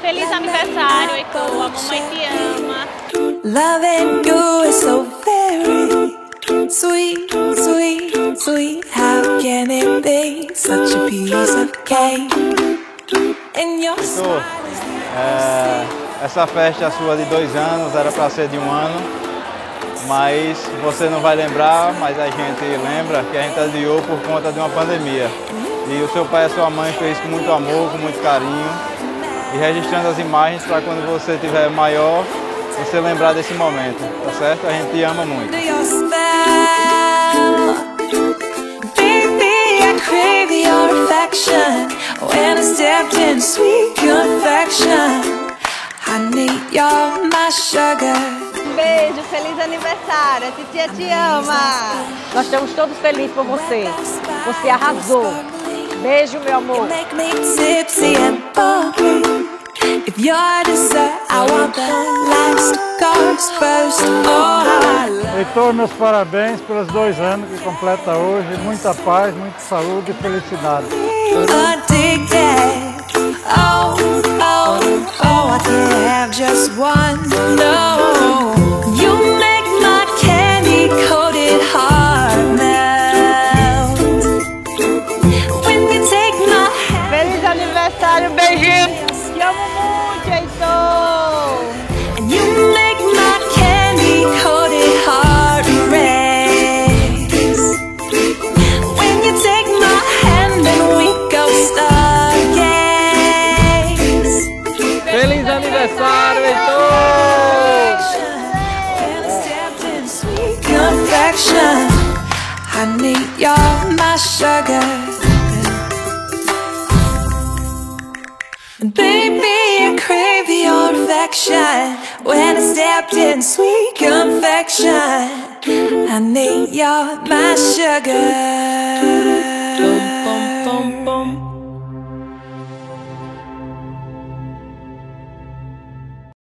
Feliz aniversário, Heitor. A mamãe te ama. Loving you is so very sweet, sweet, sweet. How can it be such a piece of cake? The É, essa festa sua de dois anos era para ser de um ano, mas você não vai lembrar, mas a gente lembra que a gente adiou por conta de uma pandemia. E o seu pai e a sua mãe fez com muito amor, com muito carinho, e registrando as imagens para quando você estiver maior, você lembrar desse momento, tá certo? A gente te ama muito. I sweet confection, honey, you're my sugar. Um beijo, feliz aniversário. A titia te ama. Nós estamos todos felizes por você. Você arrasou. Beijo, meu amor. Make me tipsy and bubbly. If you're dessert, I want the last course first. Oh, how I love Heitor, meus parabéns pelos dois anos que completa hoje. Muita paz, muita saúde e felicidade. Oh. Honey, you're my sugar. Baby, I crave your affection. When I stepped in sweet confection, honey, you're my sugar.